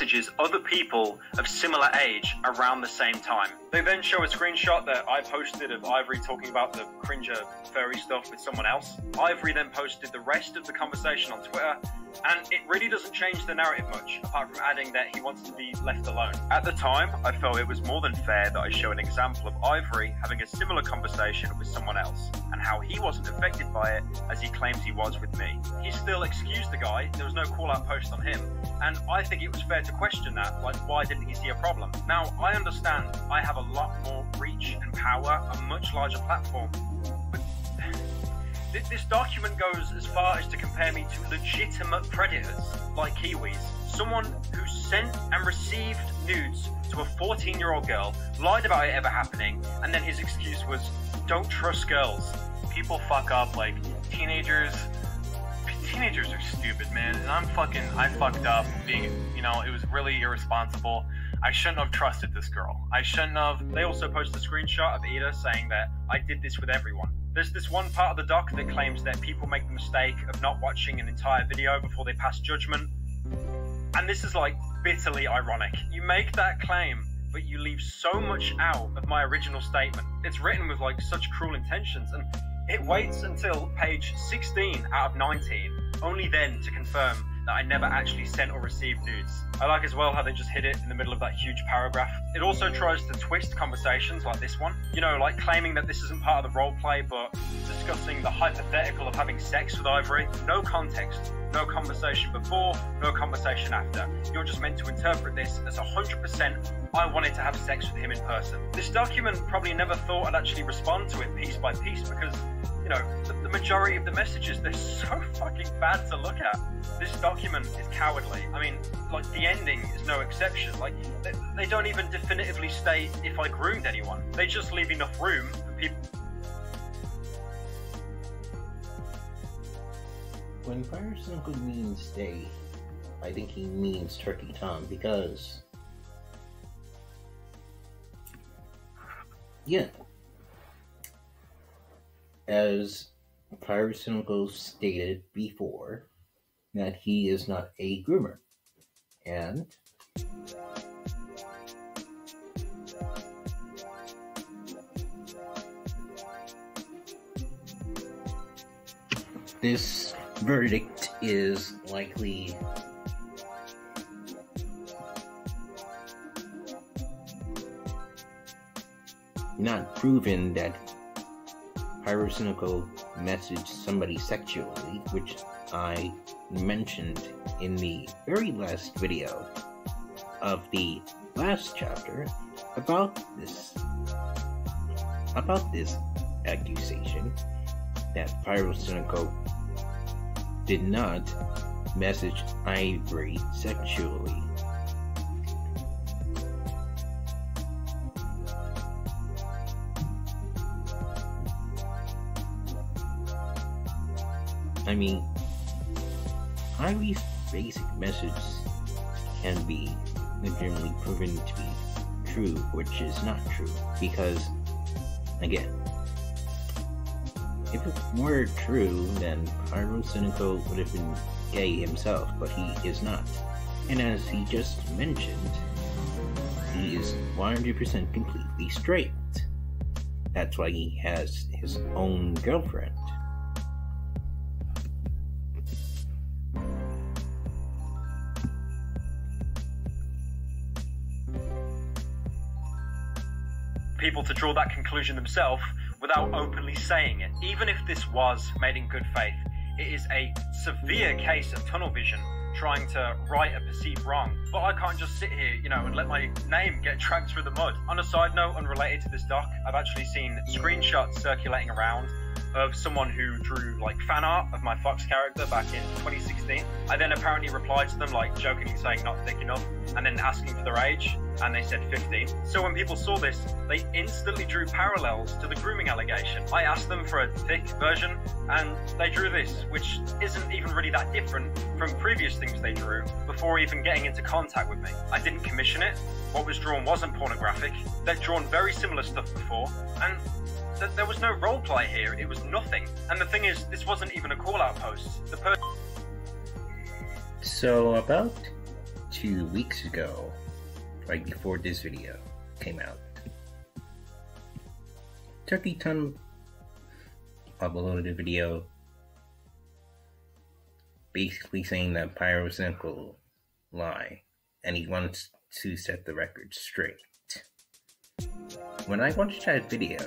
messages other people of similar age around the same time. They then show a screenshot that I posted of Ivory talking about the cringer furry stuff with someone else. Ivory then posted the rest of the conversation on Twitter, and it really doesn't change the narrative much, apart from adding that he wants to be left alone. At the time, I felt it was more than fair that I show an example of Ivory having a similar conversation with someone else, and how he wasn't affected by it as he claims he was with me. He still excused the guy, there was no call out post on him, and I think it was fair to question that, like why didn't he see a problem? Now, I understand I have a lot more reach and power, a much larger platform, this this document goes as far as to compare me to legitimate predators like Kiwis. Someone who sent and received nudes to a 14 year old girl, lied about it ever happening, and then his excuse was, don't trust girls. People fuck up, like teenagers. Teenagers are stupid, man. And I'm fucking, I fucked up being, you know, it was really irresponsible. I shouldn't have trusted this girl. I shouldn't have. They also posted a screenshot of Ida saying that I did this with everyone. There's this one part of the doc that claims that people make the mistake of not watching an entire video before they pass judgment. And this is like bitterly ironic. You make that claim, but you leave so much out of my original statement. It's written with like such cruel intentions, and it waits until page 16 out of 19, only then to confirm that I never actually sent or received nudes. I like as well how they just hid it in the middle of that huge paragraph. It also tries to twist conversations like this one. You know, like claiming that this isn't part of the roleplay, but discussing the hypothetical of having sex with Ivory. No context, no conversation before, no conversation after. You're just meant to interpret this as 100% I wanted to have sex with him in person. This document probably never thought I'd actually respond to it piece by piece because know, the, the, majority of the messages, they're so fucking bad to look at. This document is cowardly. I mean, like, the ending is no exception. Like, they, they don't even definitively state if I groomed anyone. They just leave enough room for people. When Pirate Uncle means they, I think he means Turkey Tom because. Yeah, as Pyrocynical stated before, that he is not a groomer. And this verdict is likely not proven that Pyrocynical messaged somebody sexually, which I mentioned in the very last video of the last chapter about this about this accusation that Pyrocynical did not message Ivory sexually. I mean, Ivy's basic message can be legitimately proven to be true, which is not true. Because, again, if it were true, then Pyrocynical would have been gay himself, but he is not. And as he just mentioned, he is 100% completely straight. That's why he has his own girlfriend. People to draw that conclusion themselves without openly saying it. Even if this was made in good faith, it is a severe case of tunnel vision trying to right a perceived wrong. But I can't just sit here, you know, and let my name get dragged through the mud. On a side note, unrelated to this doc, I've actually seen screenshots circulating around of someone who drew like fan art of my Fox character back in 2016. I then apparently replied to them like jokingly saying not thick enough and then asking for their age and they said 15. So when people saw this, they instantly drew parallels to the grooming allegation. I asked them for a thick version and they drew this, which isn't even really that different from previous things they drew before even getting into contact with me. I didn't commission it. What was drawn wasn't pornographic. They'd drawn very similar stuff before and th- there was no role play here. It was nothing. And the thing is, this wasn't even a call out post. The person. So about two weeks ago, right before this video came out. Turkey Tom uploaded a video basically saying that Pyrocynical lie, and he wants to set the record straight. When I watched that video,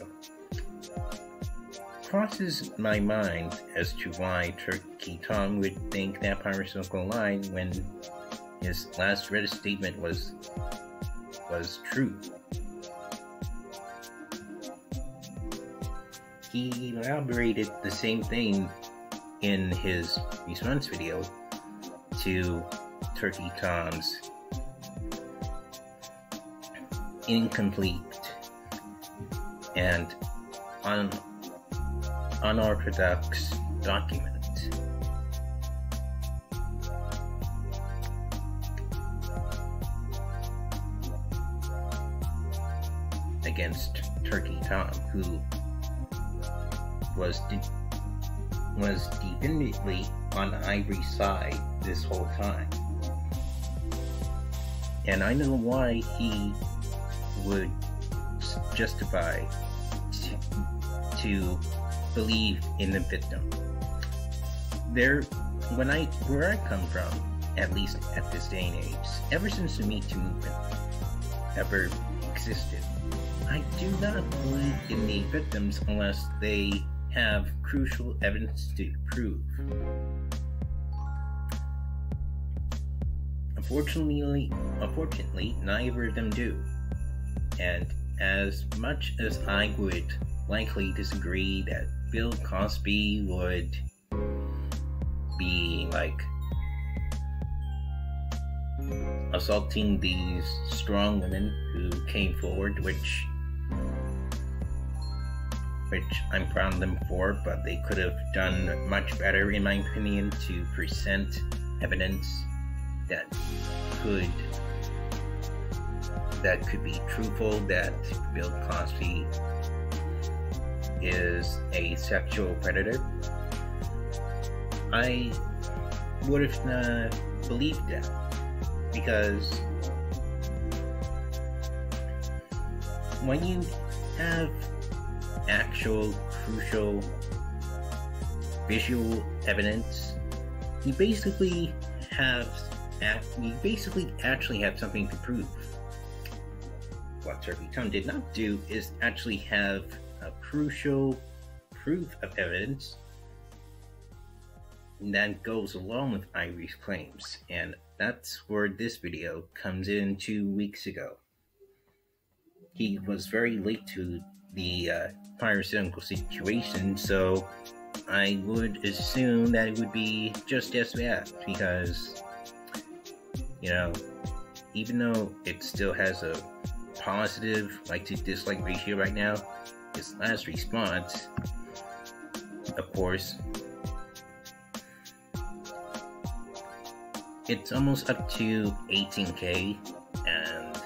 crosses my mind as to why Turkey Tom would think that Pyrocynical lied when his last Reddit statement was was true. He elaborated the same thing in his response video to Turkey Tom's incomplete and un- unorthodox document. Against Turkey Tom, who was de- was definitively on Ivory's side this whole time. And I know why he would justify to, to believe in the victim. There, when I, where I come from, at least at this day and age, ever since the Me Too movement ever existed, I do not believe in the victims unless they have crucial evidence to prove. Unfortunately, unfortunately, neither of them do. And as much as I would likely disagree that Bill Cosby would be like assaulting these strong women who came forward, which which I'm proud of them for, but they could have done much better, in my opinion, to present evidence that could that could be truthful that Bill Cosby is a sexual predator. I would have not believed that because when you have actual crucial visual evidence, you basically have you basically actually have something to prove. What Turkey Tom did not do is actually have a crucial proof of evidence that goes along with Ivory's claims, and that's where this video comes in two weeks ago. He was very late to the uh, pyrocynical situation, so I would assume that it would be just as bad because, you know, even though it still has a positive like to dislike ratio right now, his last response, of course, it's almost up to 18k, and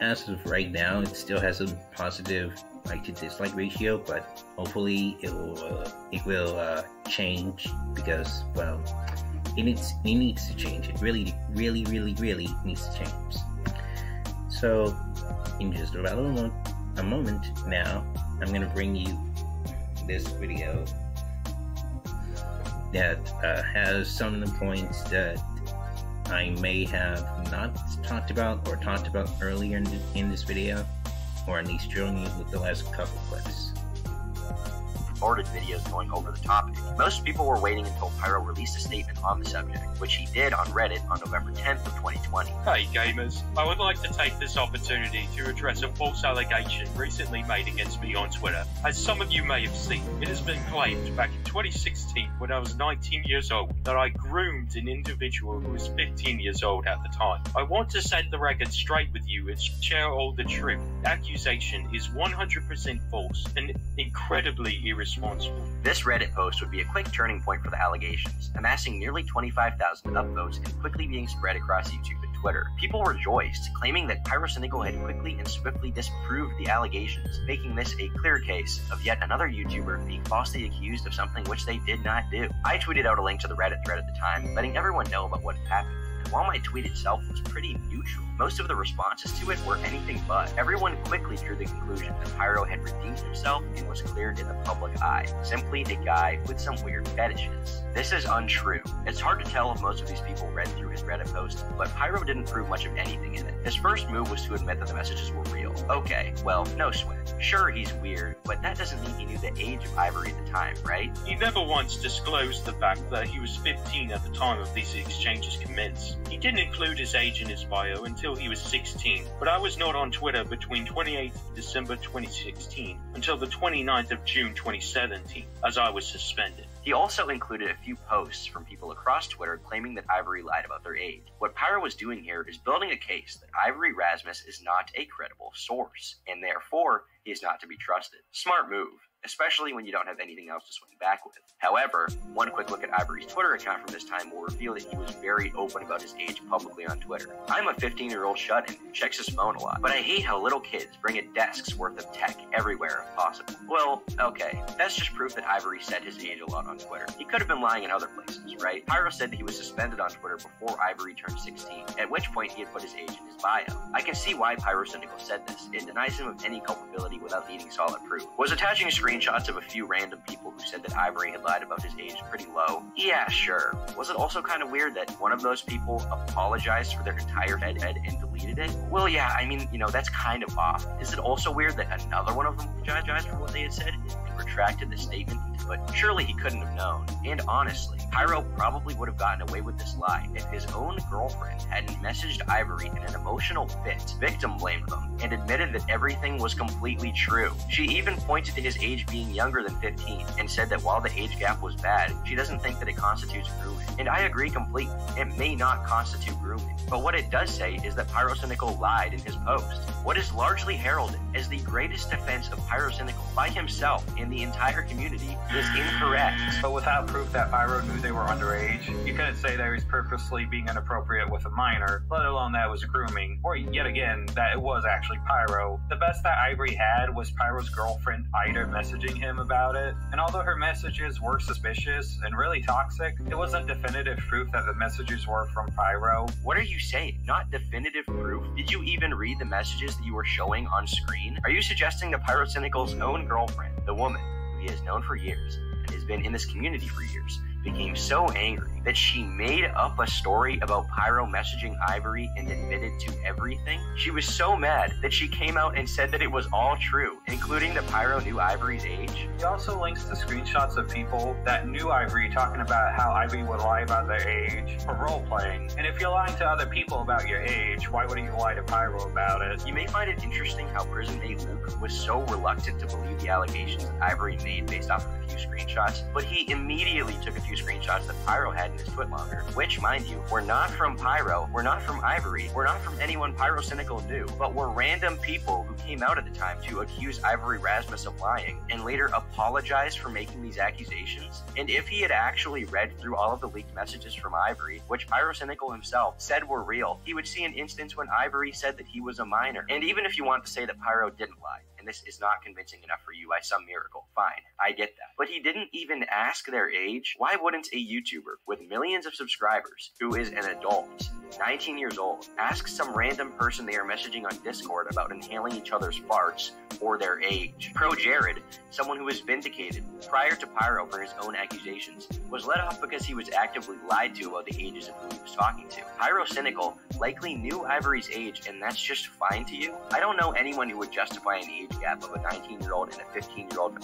as of right now, it still has a positive like to dislike ratio, but hopefully it will uh, it will uh, change because well, it needs it needs to change. It really, really, really, really needs to change. So, in just about a moment, a moment now, I'm gonna bring you this video that uh, has some of the points that I may have not talked about or talked about earlier in, the, in this video or at least showing you with the last couple clips. Videos going over the topic. Most people were waiting until Pyro released a statement on the subject, which he did on Reddit on November 10th of 2020. Hey gamers, I would like to take this opportunity to address a false allegation recently made against me on Twitter. As some of you may have seen, it has been claimed back in 2016 when I was 19 years old that I groomed an individual who was 15 years old at the time. I want to set the record straight with you and share all the truth. The accusation is 100% false and incredibly irresponsible. This Reddit post would be a quick turning point for the allegations, amassing nearly 25,000 upvotes and quickly being spread across YouTube and Twitter. People rejoiced, claiming that Pyrocynical had quickly and swiftly disproved the allegations, making this a clear case of yet another YouTuber being falsely accused of something which they did not do. I tweeted out a link to the Reddit thread at the time, letting everyone know about what happened while my tweet itself was pretty neutral, most of the responses to it were anything but. Everyone quickly drew the conclusion that Pyro had redeemed himself and was cleared in the public eye, simply a guy with some weird fetishes. This is untrue. It's hard to tell if most of these people read through his Reddit post, but Pyro didn't prove much of anything in it. His first move was to admit that the messages were real. Okay, well, no sweat. Sure, he's weird, but that doesn't mean he knew the age of Ivory at the time, right? He never once disclosed the fact that he was 15 at the time of these exchanges commenced. He didn't include his age in his bio until he was 16, but I was not on Twitter between 28th December 2016 until the 29th of June 2017, as I was suspended. He also included a few posts from people across Twitter claiming that Ivory lied about their age. What Pyro was doing here is building a case that Ivory Rasmus is not a credible source, and therefore he is not to be trusted. Smart move especially when you don't have anything else to swing back with. However, one quick look at Ivory's Twitter account from this time will reveal that he was very open about his age publicly on Twitter. I'm a 15 year old shut in who checks his phone a lot, but I hate how little kids bring a desk's worth of tech everywhere if possible. Well, okay, that's just proof that Ivory said his age a lot on Twitter. He could have been lying in other places, right? Pyro said that he was suspended on Twitter before Ivory turned 16, at which point he had put his age in his bio. I can see why Pyrocynical said this. It denies him of any culpability without needing solid proof. Was attaching screenshots of a few random people who said that Ivory had lied about his age pretty low? Yeah, sure. Was it also kind of weird that one of those people apologized for their entire head and deleted it? Well, yeah, I mean, you know, that's kind of off. Is it also weird that another one of them apologized for what they had said retracted the statement? But surely he couldn't have known. And honestly, Pyro probably would have gotten away with this lie if his own girlfriend hadn't messaged Ivory in an emotional fit, victim blamed them, and admitted that everything was completely true. She even pointed to his age being younger than 15 and said that while the age gap was bad, she doesn't think that it constitutes grooming. And I agree completely. It may not constitute grooming. But what it does say is that Pyrocynical lied in his post. What is largely heralded as the greatest defense of Pyrocynical by himself and the entire community is incorrect. But without proof that Pyro knew they were underage, you couldn't say that he was purposely being inappropriate with a minor, let alone that was grooming, or yet again, that it was actually Pyro. The best that Ivory had was Pyro's girlfriend Ida messaging him about it, and although her messages were suspicious and really toxic, it wasn't definitive proof that the messages were from Pyro. What are you saying? Not definitive proof? Did you even read the messages that you were showing on screen? Are you suggesting that Pyrocynical's own girlfriend, the woman he has known for years and has been in this community for years, became so angry that she made up a story about Pyro messaging Ivory and admitted to everything? She was so mad that she came out and said that it was all true, including that Pyro knew Ivory's age. He also links to screenshots of people that knew Ivory talking about how Ivory would lie about their age for role playing. And if you're lying to other people about your age, why wouldn't you lie to Pyro about it? You may find it interesting how Prison A Luke was so reluctant to believe the allegations that Ivory made based off of a few screenshots, but he immediately took a few screenshots that Pyro had in his Twitlonger, which, mind you, were not from Pyro, were not from Ivory, were not from anyone Pyro Cynical knew, but were random people who came out at the time to accuse Ivory Rasmus of lying and later apologized for making these accusations. And if he had actually read through all of the leaked messages from Ivory, which Pyro Cynical himself said were real, he would see an instance when Ivory said that he was a minor. And even if you want to say that Pyro didn't lie, and this is not convincing enough for you by some miracle, fine, I get that. But he didn't even ask their age. Why wouldn't a YouTuber with millions of subscribers, who is an adult, 19 years old, ask some random person they are messaging on Discord about inhaling each other's farts or their age? Pro Jared, someone who was vindicated prior to Pyro for his own accusations, was let off because he was actively lied to about the ages of who he was talking to. Pyro Cynical likely knew Ivory's age, and that's just fine to you. I don't know anyone who would justify an age gap of a 19 year old and a 15 year old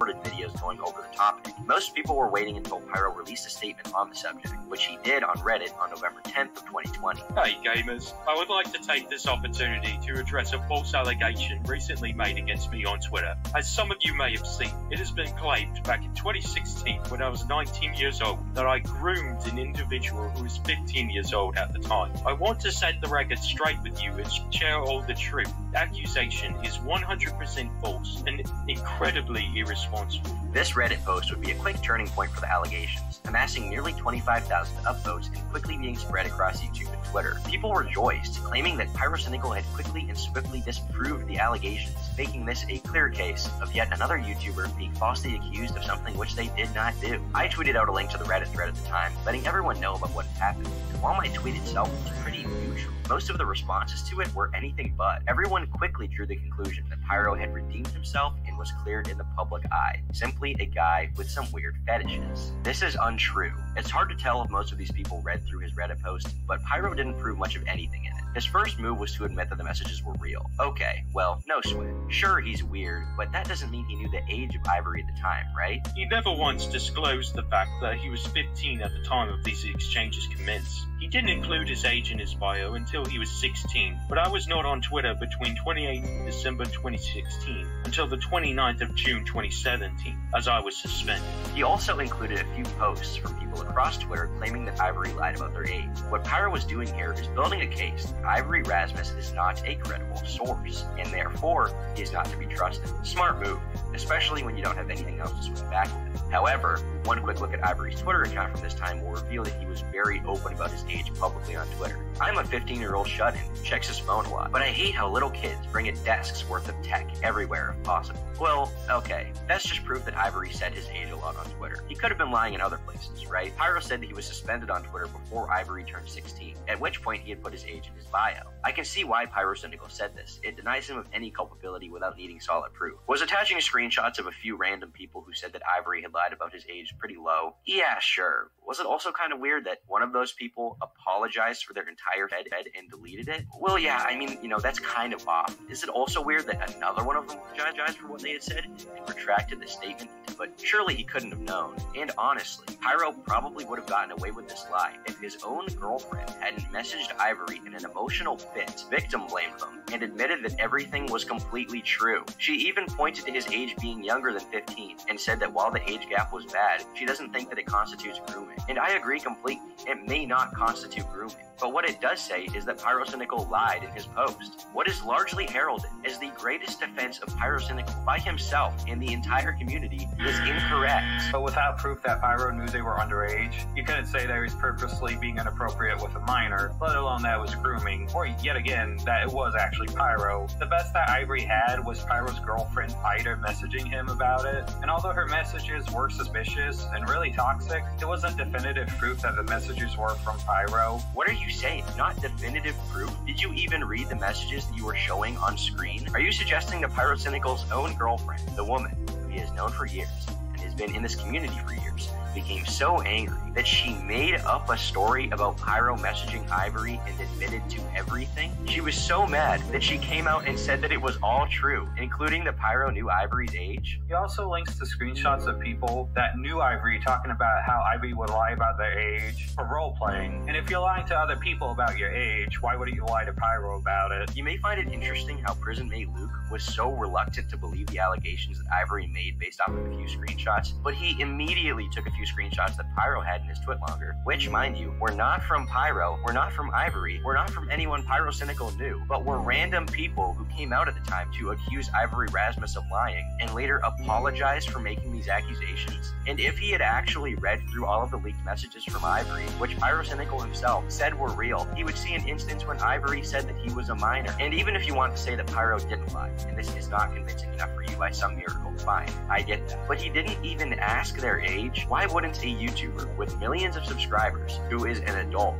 recorded videos going over the topic. Most people were waiting until Pyro released a statement on the subject, which he did on Reddit on November 10th of 2020. Hey gamers, I would like to take this opportunity to address a false allegation recently made against me on Twitter. As some of you may have seen, it has been claimed back in 2016 when I was 19 years old that I groomed an individual who was 15 years old at the time. I want to set the record straight with you and share all the truth. Accusation is 100% false and incredibly irresponsible. This Reddit post would be a quick turning point for the allegations, amassing nearly 25,000 upvotes and quickly being spread across YouTube and Twitter. People rejoiced, claiming that Pyrocynical had quickly and swiftly disproved the allegations. making this a clear case of yet another YouTuber being falsely accused of something which they did not do. I tweeted out a link to the Reddit thread at the time, letting everyone know about what had happened. And while my tweet itself was pretty neutral, most of the responses to it were anything but. Everyone quickly drew the conclusion that Pyro had redeemed himself and was cleared in the public eye. Simply a guy with some weird fetishes. This is untrue. It's hard to tell if most of these people read through his Reddit post, but Pyro didn't prove much of anything in it. His first move was to admit that the messages were real. Okay, well, no sweat. Sure, he's weird, but that doesn't mean he knew the age of Ivory at the time, right? He never once disclosed the fact that he was 15 at the time of these exchanges commenced. He didn't include his age in his bio until he was 16, but I was not on Twitter between 28 December 2016 until the 29th of June 2017, as I was suspended. He also included a few posts from people across Twitter claiming that Ivory lied about their age. What Pyro was doing here is building a case Ivory Rasmus is not a credible source, and therefore he is not to be trusted. Smart move, especially when you don't have anything else to swing back with. However, one quick look at Ivory's Twitter account from this time will reveal that he was very open about his age publicly on Twitter. I'm a 15 year old shut in who checks his phone a lot, but I hate how little kids bring a desk's worth of tech everywhere if possible. Well, okay, that's just proof that Ivory said his age a lot on Twitter. He could have been lying in other places, right? Pyro said that he was suspended on Twitter before Ivory turned 16, at which point he had put his age in his bio. I can see why Pyro Pyrocynical said this. It denies him of any culpability without needing solid proof. Was attaching screenshots of a few random people who said that Ivory had lied about his age pretty low? Yeah, sure. Was it also kind of weird that one of those people apologized for their entire head and deleted it? Well, yeah, I mean, you know, that's kind of off. Is it also weird that another one of them apologized for what they had said and retracted the statement? But surely he couldn't have known. And honestly, Pyro probably would have gotten away with this lie if his own girlfriend hadn't messaged Ivory in an emotional fit, victim blamed them, and admitted that everything was completely true. She even pointed to his age being younger than 15 and said that while the age gap was bad, she doesn't think that it constitutes grooming. And I agree completely. It may not constitute grooming. But what it does say is that Pyrocynical lied in his post. What is largely heralded as the greatest defense of Pyrocynical by himself and the entire community is incorrect. But without proof that Pyro knew they were underage, you couldn't say that he was purposely being inappropriate with a minor, let alone that it was grooming, or yet again, that it was actually Pyro. The best that Ivory had was Pyro's girlfriend Ida messaging him about it, and although her messages were suspicious and really toxic, it wasn't definitive proof that the messages were from Pyro. What are you saying? Not definitive proof? Did you even read the messages that you were showing on screen? Are you suggesting that Pyrocynical's own girlfriend, the woman who he has known for years and has been in this community for years, became so angry that she made up a story about Pyro messaging Ivory and admitted to everything? She was so mad that she came out and said that it was all true, including that Pyro knew Ivory's age. He also links to screenshots of people that knew Ivory talking about how Ivory would lie about their age for role playing. And if you're lying to other people about your age, why wouldn't you lie to Pyro about it? You may find it interesting how Pyrocynical was so reluctant to believe the allegations that Ivory made based off of a few screenshots, but he immediately took a few screenshots that Pyro had in his Twitlonger, which, mind you, were not from Pyro, were not from Ivory, were not from anyone Pyrocynical knew, but were random people who came out at the time to accuse Ivory Rasmus of lying and later apologized for making these accusations. And if he had actually read through all of the leaked messages from Ivory, which Pyrocynical himself said were real, he would see an instance when Ivory said that he was a minor. And even if you want to say that Pyro didn't lie, and this is not convincing enough for you by some miracle, fine, I get that. But he didn't even ask their age. Why wouldn't a YouTuber with millions of subscribers, who is an adult,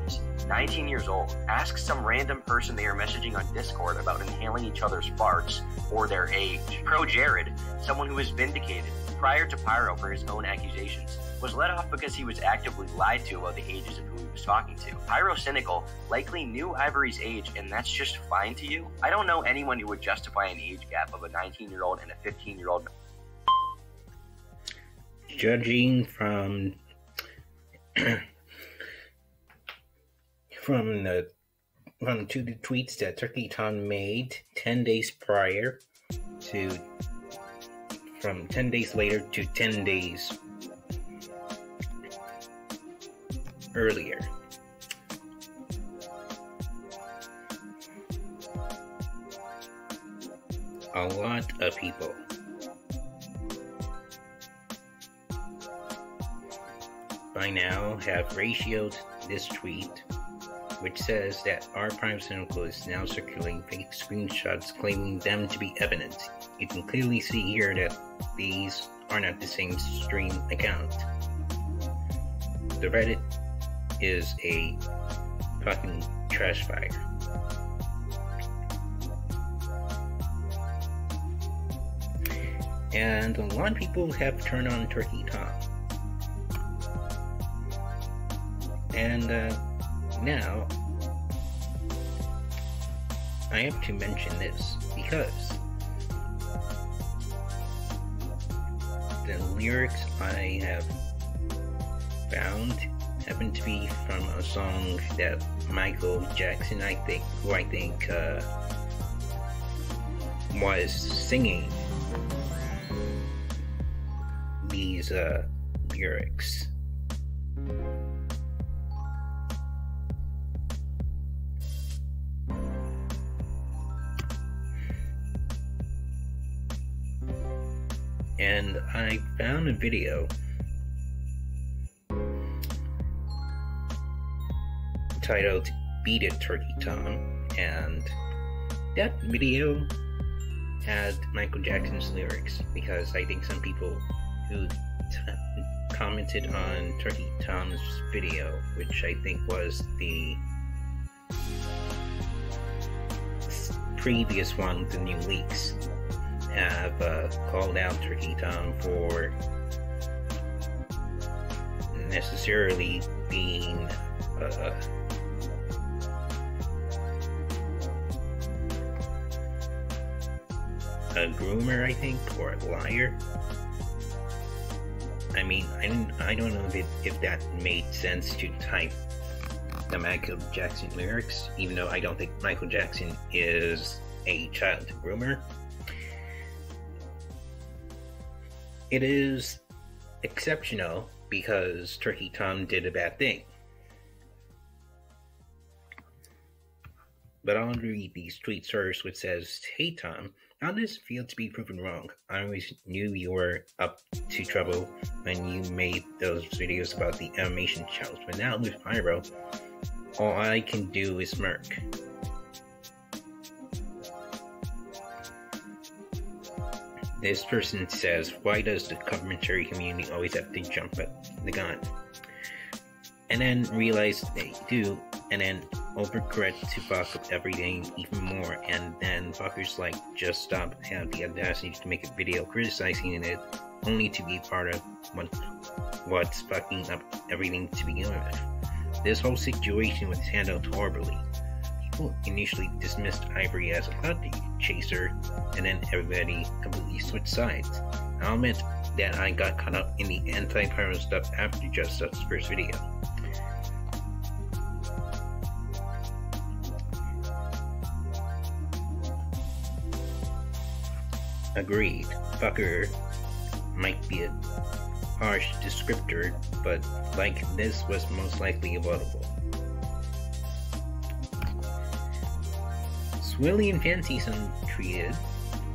19 years old, ask some random person they are messaging on Discord about inhaling each other's farts or their age? Pro Jared, someone who was vindicated prior to Pyro for his own accusations, was let off because he was actively lied to about the ages of who he was talking to. Pyro Cynical likely knew Ivory's age, and that's just fine to you? I don't know anyone who would justify an age gap of a 19 year old and a 15 year old. Judging from from the from two tweets that Turkey Tom made ten days prior to from ten days later to ten days earlier. A lot of people by now have ratioed this tweet, which says that our Pyrocynical is now circulating fake screenshots claiming them to be evidence. you can clearly see here that these are not the same stream account. The Reddit is a fucking trash fire. And a lot of people have turned on Turkey Tom. And uh, now, I have to mention this because the lyrics I have found happen to be from a song that Michael Jackson, I think, who I think uh, was singing these uh, lyrics. I found a video. Titled Beat It Turkey Tom, and that video had Michael Jackson's lyrics because I think some people who t- commented on Turkey Tom's video, which I think was the previous one, the new leaks, have uh, called out Turkey Tom for necessarily being uh, a groomer, I think, or a liar. I mean, I don't, I don't know if, if that made sense to type the Michael Jackson lyrics, even though I don't think Michael Jackson is a child groomer. It is exceptional because Turkey Tom did a bad thing. But I'll read these tweets first, which says, Hey Tom, how does it feel to be proven wrong? I always knew you were up to trouble when you made those videos about the animation challenge, but now with Pyro, all I can do is smirk. This person says, Why does the commentary community always have to jump at the gun? And then realize they do, and then overcorrect to fuck up everything even more, and then fuckers like Just Stop have the audacity to make a video criticizing it, only to be part of what, what's fucking up everything to begin with. This whole situation was handled horribly. People initially dismissed Ivory as a cloud chaser, and then everybody completely switched sides. I'll admit that I got caught up in the anti-pyro stuff after Just first video. Agreed. Fucker might be a harsh descriptor, but like this was most likely avoidable. Swilly and Fancy treated.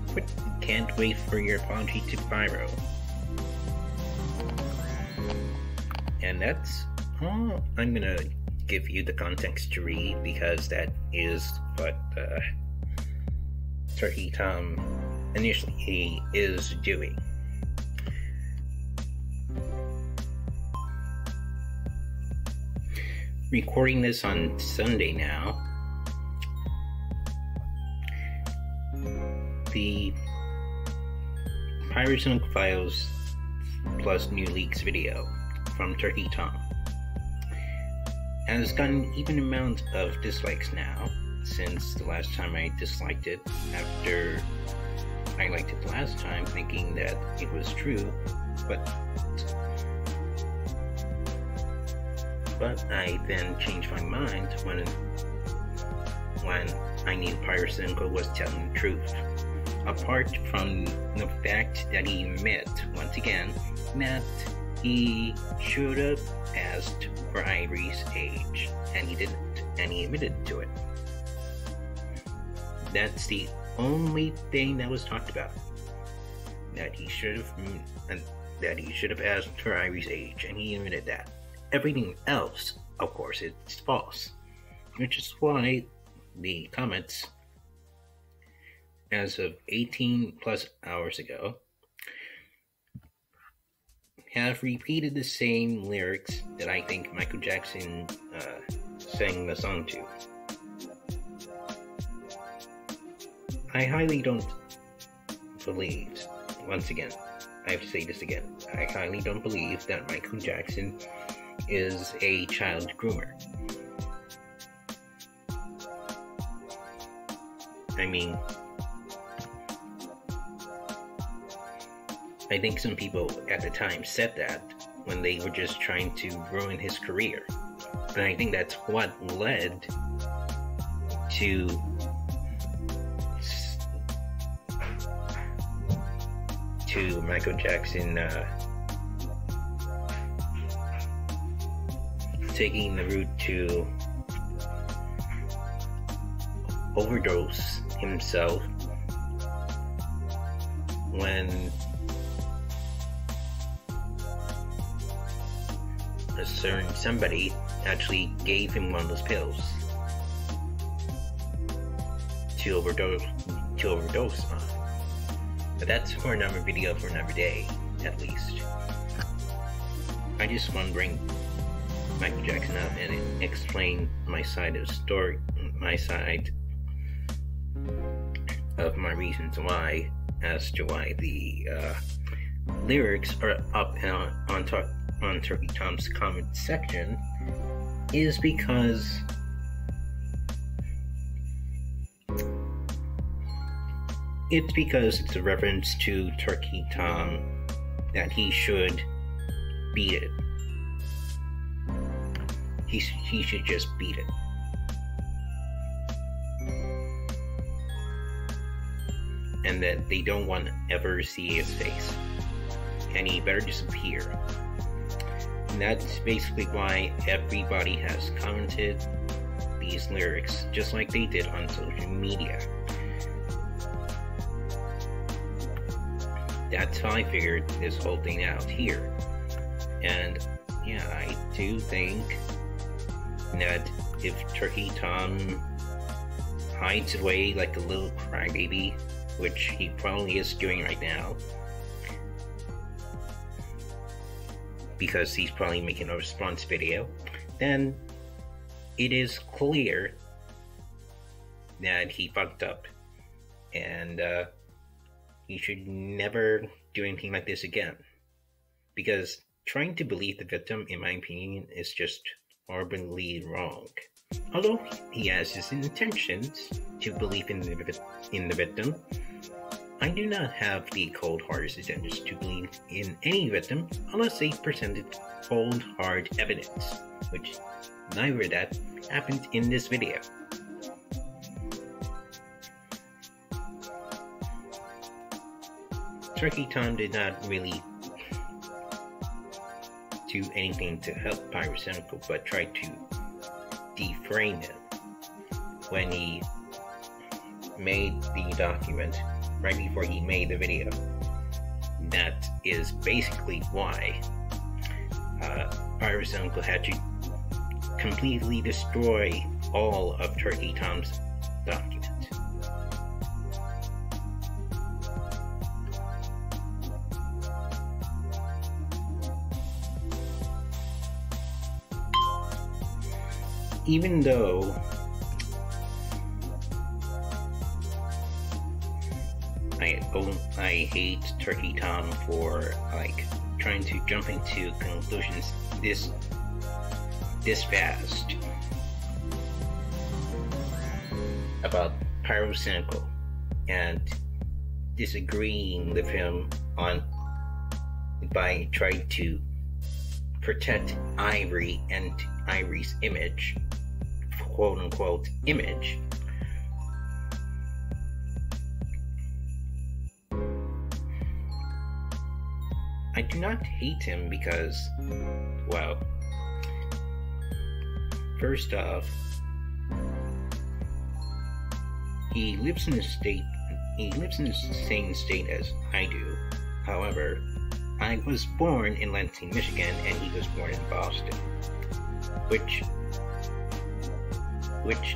Quit, can't wait for your apology to Pyro. And that's all I'm gonna give you the context to read because that is what uh, Turkey Tom initially he is doing. Recording this on Sunday now. The Pirates and Files plus New Leaks video from Turkey Tom has gotten even amount of dislikes now since the last time I disliked it after I liked it last time thinking that it was true, but but I then changed my mind when when I knew Pyrocynical was telling the truth. Apart from the fact that he admit once again that he should have asked for Ivory's age, and he didn't, and he admitted to it. That's the only thing that was talked about. That he should have, mm, and that he should have asked for Ivory's age, and he admitted that. Everything else, of course, it's false. Which is why the comments as of 18 plus hours ago, have repeated the same lyrics that I think Michael Jackson uh, sang the song to. I highly don't believe, once again, I have to say this again, I highly don't believe that Michael Jackson is a child groomer. I mean, I think some people at the time said that when they were just trying to ruin his career. And I think that's what led to to Michael Jackson uh, taking the route to overdose himself when a somebody actually gave him one of those pills to overdose to overdose on. But that's for another video for another day, at least. I just want to bring Michael Jackson up and explain my side of the story, my side of my reasons why, as to why the uh, lyrics are up and on, on, on Turkey Tom's comment section is because it's because it's a reference to Turkey Tom that he should beat it. He, he should just beat it. And that they don't want to ever see his face. And he better disappear. And that's basically why everybody has commented these lyrics, just like they did on social media. That's how I figured this whole thing out here. And yeah, I do think that if Turkey Tom hides away like a little crybaby, which he probably is doing right now, because he's probably making a response video, then it is clear that he fucked up. And uh, he should never do anything like this again. Because trying to believe the victim, in my opinion, is just horribly wrong. Although he has his intentions to believe in the, in the victim, I do not have the cold hard intentions to believe in any victim unless they presented cold hard evidence, which neither that happened in this video. Turkey Tom did not really do anything to help Pyrocynical, but tried to deframe him when he made the document right before he made the video. That is basically why uh, Pyrocynical had to completely destroy all of Turkey Tom's document. even though I I hate Turkey Tom for like trying to jump into conclusions this this fast about Pyrocynical and disagreeing with him on by trying to protect Ivory and Ivory's image quote unquote image. I do not hate him because, well, first off, he lives in a state, he lives in the same state as I do. However, I was born in Lansing, Michigan, and he was born in Boston, which which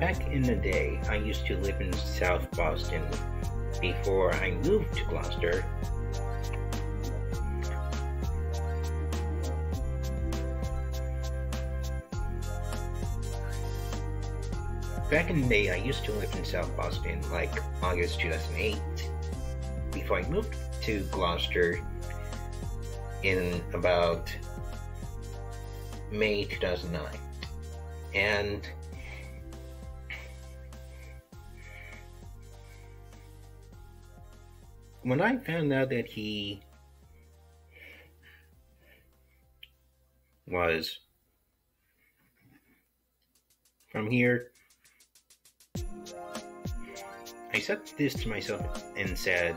Back in the day, I used to live in South Boston before I moved to Gloucester. Back in day, I used to live in South Boston, like August 2008, before I moved to Gloucester in about May 2009. And when I found out that he was from here, I said this to myself and said,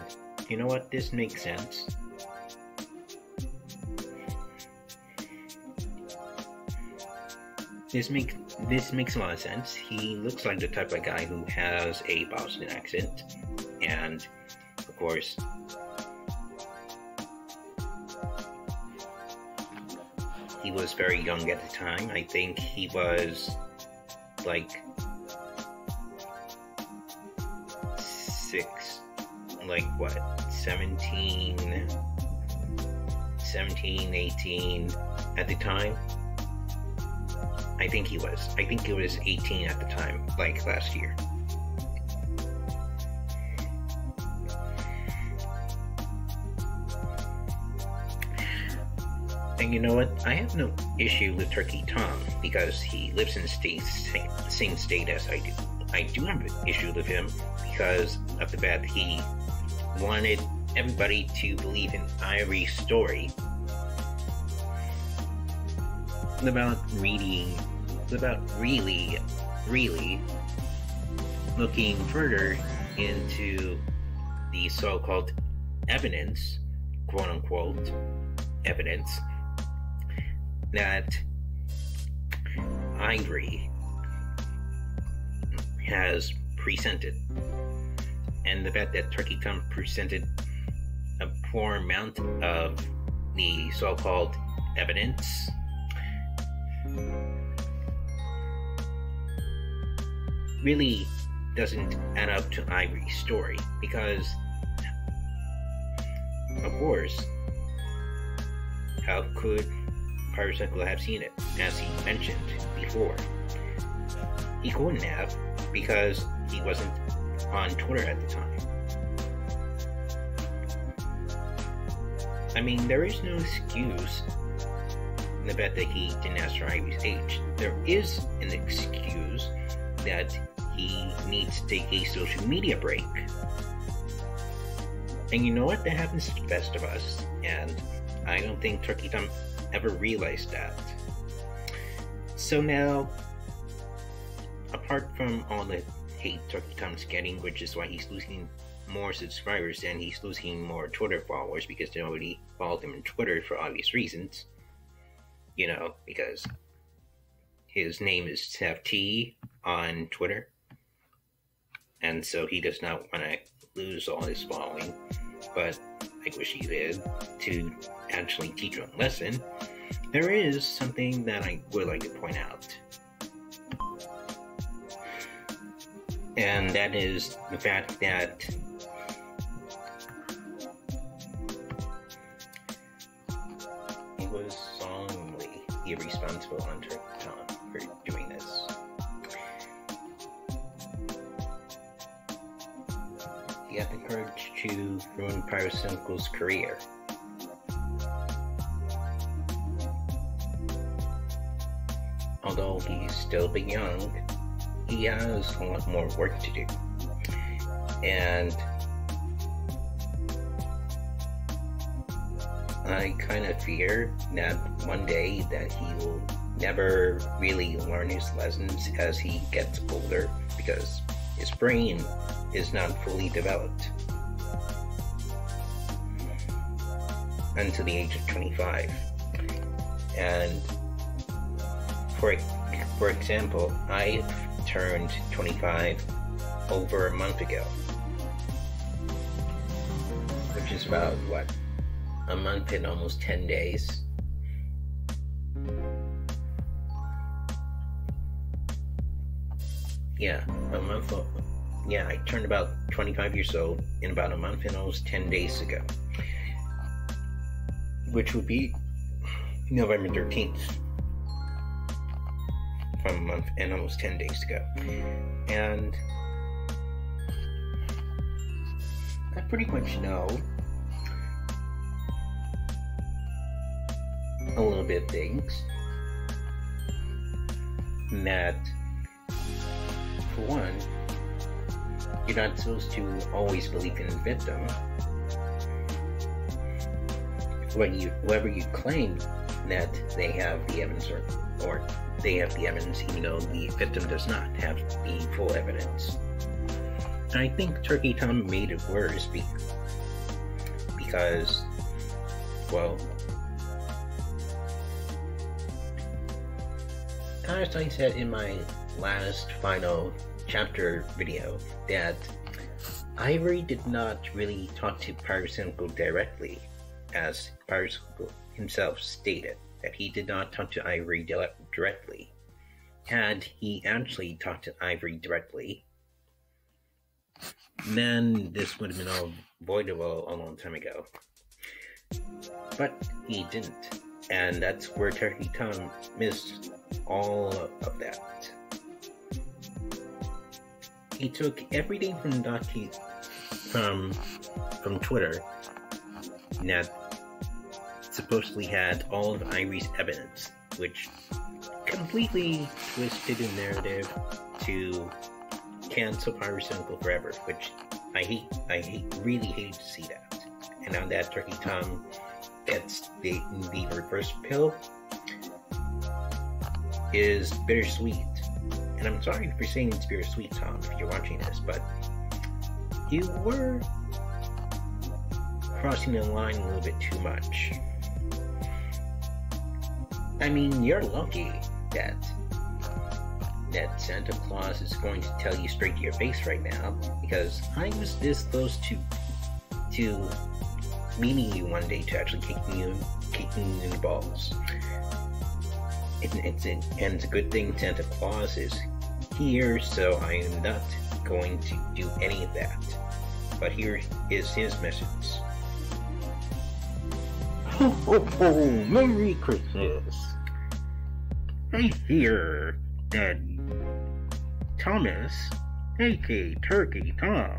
you know what, this makes sense. This makes this makes a lot of sense. He looks like the type of guy who has a Boston accent, and course, he was very young at the time. I think he was like six, like what, 17, 17, 18 at the time. I think he was. I think he was 18 at the time, like last year. You know what? I have no issue with Turkey Tom because he lives in the state, same state as I do. I do have an issue with him because of the fact he wanted everybody to believe in Ivory's story about reading, about really, really looking further into the so called evidence, quote unquote, evidence that Ivory has presented, and the fact that Turkey Tom presented a poor amount of the so called evidence really doesn't add up to Ivory's story because, of course, how could Pyrocynical have seen it, as he mentioned before? He couldn't have because he wasn't on Twitter at the time. I mean, there is no excuse in the bet that he didn't ask for Ivy's age. There is an excuse that he needs to take a social media break. And you know what? That happens to the best of us. And I don't think Turkey Tom ever realized that. So now, apart from all the hate Turkey Tom's getting, which is why he's losing more subscribers and he's losing more Twitter followers because nobody followed him on Twitter for obvious reasons. You know, because his name is Seth T on Twitter. And so he does not want to lose all his following. But I wish he did to actually teach a lesson. There is something that I would like to point out. And that is the fact that he was solemnly irresponsible on Tom for The courage to ruin Pyrocynical's career. Although he's still big young, he has a lot more work to do. And I kind of fear that one day that he will never really learn his lessons as he gets older because his brain is not fully developed until the age of 25. And for for example, I turned 25 over a month ago, which is about what a month and almost 10 days. yeah, a month. Yeah, I turned about 25 years old in about a month and almost 10 days ago, which would be November 13th, from a month and almost 10 days ago. And I pretty much know a little bit of things that for one you're not supposed to always believe in the victim when you whoever you claim that they have the evidence or, or they have the evidence even though the victim does not have the full evidence. And i think turkey tom made it worse be- because well as I said in my last final chapter video, that Ivory did not really talk to Pyrocynical directly, as Pyrocynical himself stated, that he did not talk to Ivory directly. Had he actually talked to Ivory directly, then this would have been avoidable a long time ago. But he didn't, and that's where Turkey Tom missed all of that. He took everything from Donkey from from Twitter that supposedly had all of Ivory's evidence, which completely twisted the narrative to cancel Pyrocynical forever, which I hate. I hate, really hate to see that. And now that Turkey Tom gets the the reverse pill, is bittersweet. And I'm sorry for saying it's sweet Tom, if you're watching this, but you were crossing the line a little bit too much. I mean, you're lucky that that Santa Claus is going to tell you straight to your face right now, because I was this close to to meeting you one day to actually kicking you kicking you in the balls it, it's and it's a good thing Santa Claus is here, so I am not going to do any of that. But here is his message. Ho ho ho! Merry Christmas! I hear that Thomas, aka Turkey Tom,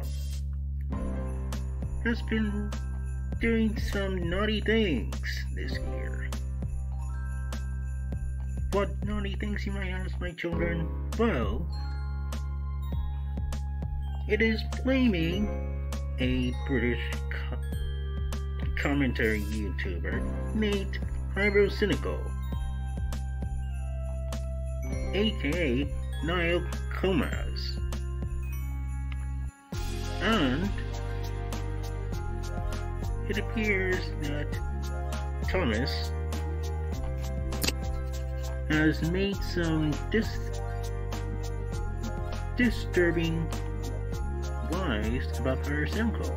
has been doing some naughty things this year. What naughty things you might ask, my children? Well, it is blaming a British co- commentary YouTuber named Pyrocynical, aka Niall Comas. And it appears that Thomas has made some dis- disturbing lies about Pyrocynical.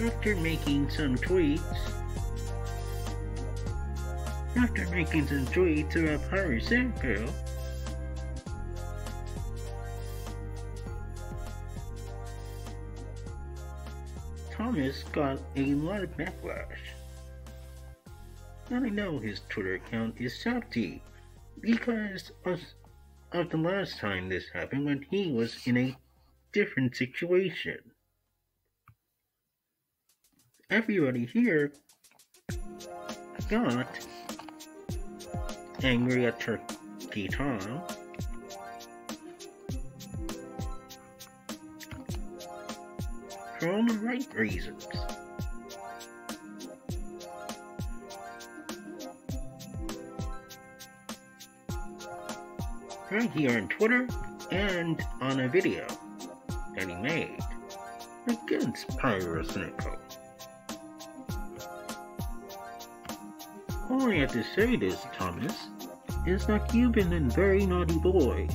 After making some tweets, after making some tweets about Pyrocynical, Thomas got a lot of backlash. I know his Twitter account is salty because of, of the last time this happened when he was in a different situation. Everybody here got angry at Turkey Tom. For all the right reasons. Right here on Twitter and on a video that he made against Pyrocynical. All I have to say this, Thomas, is that you've been a very naughty boy.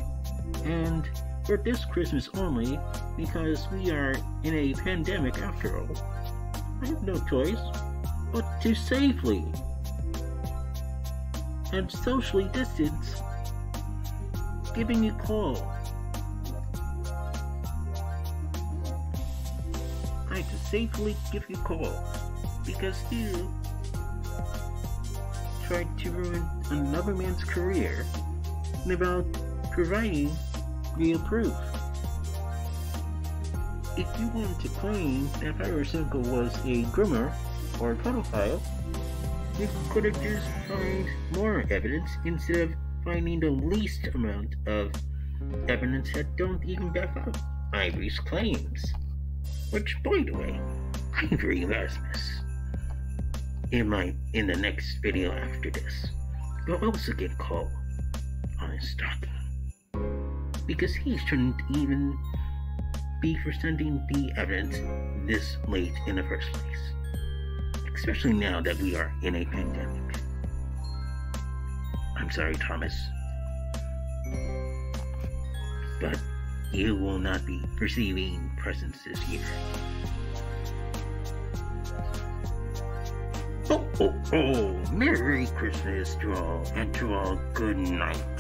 And for this Christmas only, because we are in a pandemic after all, I have no choice but to safely and socially distance giving you call. I to safely give you call because you tried to ruin another man's career without providing real proof. If you wanted to claim that Pyrocynical was a groomer or a pedophile, you could have just found more evidence instead of finding the least amount of evidence that don't even back up Ivory's claims. Which, by the way, Ivory Rasmus, in my in the next video after this, will also get called on his stalking because he shouldn't even be presenting the evidence this late in the first place especially now that we are in a pandemic. I'm sorry, Thomas. But you will not be receiving presents this year. Oh, oh, oh, Merry Christmas to all, and to all good night.